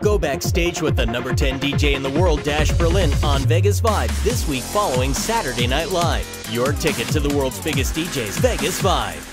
Go backstage with the number 10 DJ in the world, Dash Berlin, on Vegas Vibe this week following Saturday Night Live. Your ticket to the world's biggest DJs, Vegas Vibe.